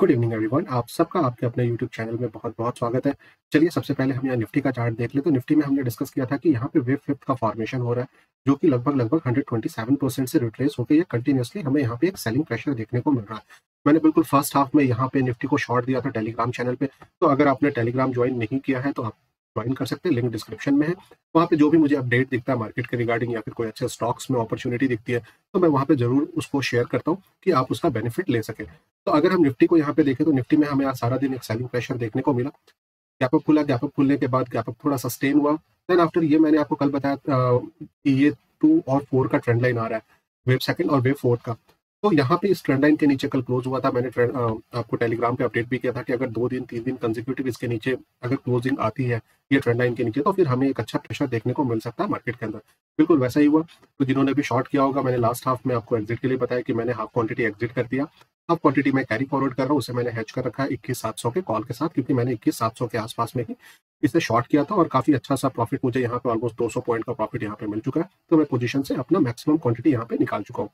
Good evening everyone आप सबका, आपके अपने यूट्यूब चैनल में बहुत बहुत स्वागत है। चलिए, सबसे पहले हम यहाँ निफ्टी का चार्ट देख ले। तो निफ्टी में हमने डिस्कस किया था कि यहाँ पे वेव फिफ्थ का फॉर्मेशन हो रहा है, जो कि लगभग लगभग 127 परसेंट से रिट्रेस होकर ये कंटिन्यूसली हमें यहाँ पे एक सेलिंग प्रेशर देखने को मिल रहा है। मैंने बिल्कुल फ़र्स्ट हाफ़ में यहाँ पे निफ्टी को शॉर्ट दिया था टेलीग्राम चैनल पे। तो अगर आपने टेलीग्राम ज्वाइन नहीं किया है तो आप ज्वाइन कर सकते हैं। लिंक डिस्क्रिप्शन में है। वहाँ पे जो भी मुझे अपडेट दिखता है मार्केट के रिगार्डिंग या फिर कोई अच्छे स्टॉक्स में अपॉर्चुनिटी दिखती है तो मैं वहाँ पे ज़रूर उसको शेयर करता हूँ कि आप उसका बेनिफिट ले सके। तो अगर हम निफ्टी को यहाँ पे देखें तो निफ्टी में हमें आज सारा दिन एक सेलिंग प्रेशर देखने को मिला। गैप अप खुला गैप अप खुलने के बाद गैप अप थोड़ा सस्टेन हुआ। देन आफ्टर ये मैंने आपको कल बताया कि ये टू और फोर का ट्रेंड लाइन आ रहा है। वेब सेकंड और वेब फोर्थ का। तो यहाँ पे इस ट्रेंड लाइन के नीचे कल क्लोज हुआ था। मैंने ट्रेंड आपको टेलीग्राम पे अपडेट भी किया था कि अगर दो दिन, तीन दिन कंजिक्यूटिव इसके नीचे अगर क्लोजिंग आती है, ये ट्रेंड लाइन के नीचे तो फिर हमें एक अच्छा प्रेशर देखने को मिल सकता है मार्केट के अंदर। बिल्कुल वैसा ही हुआ। तो जिन्होंने भी शॉर्ट किया होगा, मैंने लास्ट हाफ़ में आपको एग्जिट के लिए बताया कि मैंने हाफ़ क्वांटिटी एग्जिट कर दिया। हाफ़ क्वांटिटी मैं कैरी फॉरवर्ड कर रहा हूँ, उसे मैंने हैच कर रखा है इक्कीस सात सौ के कॉल के साथ, क्योंकि मैंने इक्कीस सात सौ के आसपास में ही इसे शॉर्ट किया था और काफ़ी अच्छा सा प्रॉफिट मुझे यहाँ पे ऑलमोस्ट 200 पॉइंट का प्रॉफिट यहाँ पे मिल चुका है। तो मैं पोजीशन से अपना मैक्सिमम क्वांटिटी यहाँ पे निकाल चुका हूँ।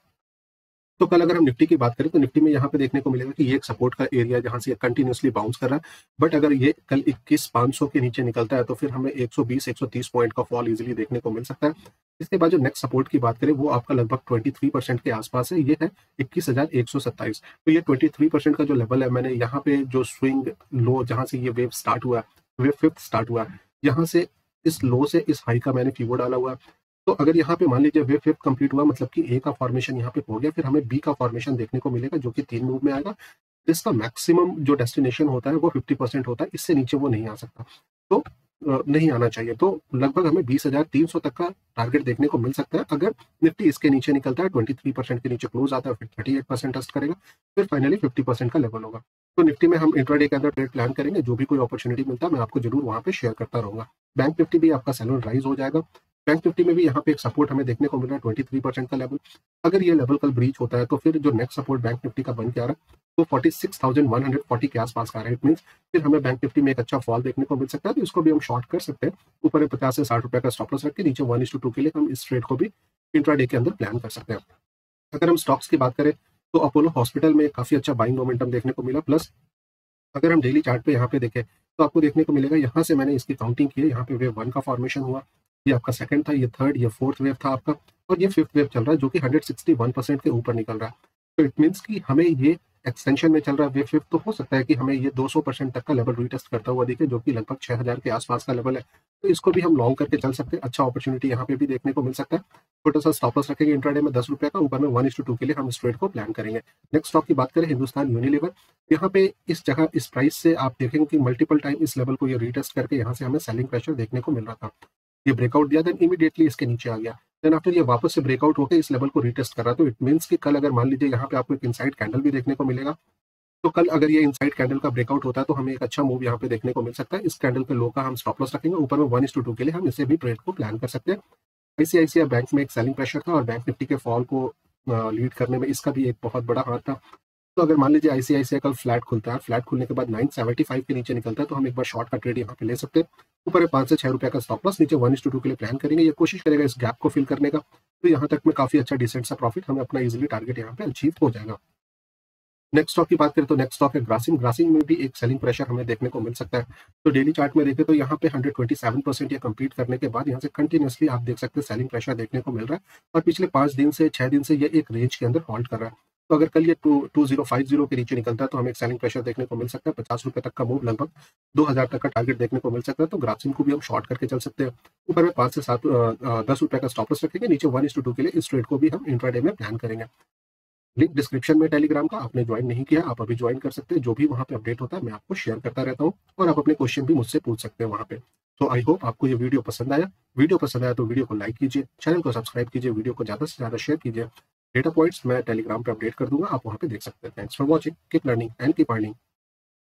तो कल अगर हम निफ्टी की बात करें तो निफ्टी में यहाँ पे देखने को मिलेगा कि ये एक सपोर्ट का एरिया जहाँ से कंटिन्यूसली बाउंस कर रहा है। बट अगर ये कल 21 500 के नीचे निकलता है तो फिर हमें 120 130 पॉइंट का फॉल इजीली देखने को मिल सकता है। इसके बाद जो नेक्स्ट सपोर्ट की बात करें, वो आपका लगभग 23 परसेंट के आसपास है। ये है इक्कीस तो ये 23 परसेंट का जो लेवल है, मैंने यहाँ पे जो स्विंग लो जहाँ से ये वेव स्टार्ट हुआ वेव फिफ्थ स्टार्ट हुआ, यहाँ से इस लो से इस हाई का मैंने फीवो डाला हुआ तो अगर यहाँ पे मान लीजिए वेव फिफ्थ कंप्लीट हुआ मतलब कि ए का फॉर्मेशन यहाँ पे हो गया, फिर हमें बी का फॉर्मेशन देखने को मिलेगा, जो कि तीन मूव में आएगा। इसका मैक्सिमम जो डेस्टिनेशन होता है, वो फिफ्टी परसेंट होता है, इससे नीचे वो नहीं आ सकता। तो नहीं आना चाहिए। तो लगभग हमें बीस हज़ार तीन सौ तक का टारगेट देखने को मिल सकता है। अगर निफ्टी इसके नीचे निकलता है ट्वेंटी थ्री परसेंट के नीचे क्लोज आता है, फिर थर्टी एट परसेंट टेस्ट करेगा, फिर फाइनली फिफ्टी परसेंट का लेवल होगा। तो निफ्टी में हम इंट्राडे के अंदर ट्रेड प्लान करेंगे, जो भी कोई अपॉर्चुनिटी मिलता है, मैं आपको ज़रूर वहाँ पे शेयर करता रहूँगा। बैंक निफ्टी भी आपका सैलून राइज हो जाएगा। बैंक निफ्टी में भी यहाँ पे एक सपोर्ट हमें देखने को मिल रहा है ट्वेंटी परसेंट का लेवल अगर ये लेवल कल ब्रीच होता है तो फिर जो नेक्स्ट सपोर्ट बैंक निफ्टी का बन के आ रहा है, वो forty six thousand one hundred forty के आसपास का रेट मीन फिर हमें बैंक निफ्टी में एक अच्छा फॉल देखने को मिल सकता है तो इसको भी हम शॉर्ट कर सकते हैं। ऊपर पचास से साठ रुपए का स्टॉप रख के, नीचे वन इस टू के लिए हम इस ट्रेड को भी इंट्राडे के अंदर प्लान कर सकते हैं। अगर हम स्टॉक्स की बात करें तो अपोलो हॉस्पिटल में काफ़ी अच्छा बाइंग मोमेंटम देखने को मिला। प्लस अगर हम डेली चार्ट पे यहाँ पे देखें तो आपको देखने को मिलेगा, यहाँ से मैंने इसकी काउंटिंग की है, यहाँ पे वेव वन का फॉर्मेशन हुआ। ये आपका सेकंड था, ये थर्ड ये फोर्थ वेव था आपका, और ये फिफ्थ वेव चल रहा है जो कि 161 परसेंट के ऊपर निकल रहा है। तो इट मीन्स कि हमें ये एक्सटेंशन में चल रहा है वेव फिफ्थ तो हो सकता है कि हमें ये 200 परसेंट तक का लेवल रीटेस्ट करता हुआ दिखे, जो कि लगभग 6000 के आसपास का लेवल है। तो इसको भी हम लॉन्ग करके चल सकते हैं। अच्छा अपॉर्चुनिटी यहाँ पे भी देखने को मिल सकता है। छोटा सा स्टॉपस रखेंगे इंट्राडे में दस रुपए का, ऊपर में वन टू के लिए हम इस ट्रेड को प्लान करेंगे। नेक्स्ट स्टॉक की बात करें, हिंदुस्तान यूनिलीवर यहाँ पे इस जगह, इस प्राइस से आप देखेंगे कि मल्टीपल टाइम इस लेवल को ये रीटेस्ट करके यहाँ से हमें सेलिंग प्रेशर देखने को मिल रहा था। ये ब्रेकआउट दिया देन इमीडिएटली इसके नीचे आ गया। देन आफ्टर ये वापस से ब्रेकआउट होकर इस लेवल को रिटेस्ट कर रहा तो इट मीन्स कि कल अगर मान लीजिए यहाँ पे आपको एक इनसाइड कैंडल भी देखने को मिलेगा तो कल अगर ये इनसाइड कैंडल का ब्रेकआउट होता है तो हमें एक अच्छा मूव यहाँ पे देखने को मिल सकता है। इस कैंडल पे लो का हम स्टॉप लॉस रखेंगे, ऊपर में वन इस टू टू के लिए हम इसे भी ट्रेड को प्लान कर सकते हैं। आईसीआईसीआई बैंक में एक सेलिंग प्रेशर था और बैंक निफ्टी के फॉल को लीड करने में इसका भी एक बहुत बड़ा हाथ था। तो अगर मान लीजिए आईसीआईसीआई कल फ्लैट खुलता है फ्लैट खुलने के बाद 975 के नीचे निकलता है तो हम एक बार शॉर्ट का ट्रेड यहाँ पे ले सकते हैं। ऊपर पाँच से छह रुपया का स्टॉप लॉस नीचे वन इस टू टू के लिए प्लान करेंगे, ये कोशिश करेगा इस गैप को फिल करने का। तो यहाँ तक में काफ़ी अच्छा डिसेंट सा प्रॉफिट हमें अपना इजिली टारगेट यहाँ पे अचीव हो जाएगा। नेक्स्ट स्टॉक की बात करें तो नेक्स्ट स्टॉक है ग्रासिंग ग्रासिंग में भी एक सेलिंग प्रेशर हमें देखने को मिल सकता है। तो डेली चार्ट में देखें तो यहाँ पे 127 परसेंट ये कंप्लीट करने के बाद यहाँ से कंटिन्यूसली आप देख सकते हैं सेलिंग प्रेशर देखने को मिल रहा है। और पिछले पाँच दिन से, छह दिन से ये एक रेंज के अंदर होल्ड कर रहा है। तो अगर कल ये two two zero, five zero के नीचे निकलता है तो हमें एक सेलिंग प्रेशर देखने को मिल सकता है। पचास रुपये तक का मूव लगभग दो हज़ार तक का टारगेट देखने को मिल सकता है। तो ग्रासिंग को भी हम शॉर्ट करके चल सकते हैं। ऊपर में पाँच से सात दस रुपये का स्टॉपस रखेंगे। नीचे वन इस टू के लिए इस ट्रेड को भी हम इंट्राडे में प्लान करेंगे। लिंक डिस्क्रिप्शन में टेलीग्राम का, आपने ज्वाइन नहीं किया, आप अभी ज्वाइन कर सकते हैं। जो भी वहाँ पे अपडेट होता है, मैं आपको शेयर करता रहता हूँ और आप अपने क्वेश्चन भी मुझसे पूछ सकते हैं वहाँ पे। तो आई होप आपको ये वीडियो पसंद आया। वीडियो पसंद आया तो वीडियो को लाइक कीजिए चैनल को सब्सक्राइब कीजिए, वीडियो को ज़्यादा से ज़्यादा शेयर कीजिए। डेटा पॉइंट्स मैं टेलीग्राम पे अपडेट कर दूँगा, आप वहाँ पे देख सकते हैं। Thanks for watching keep learning and keep earning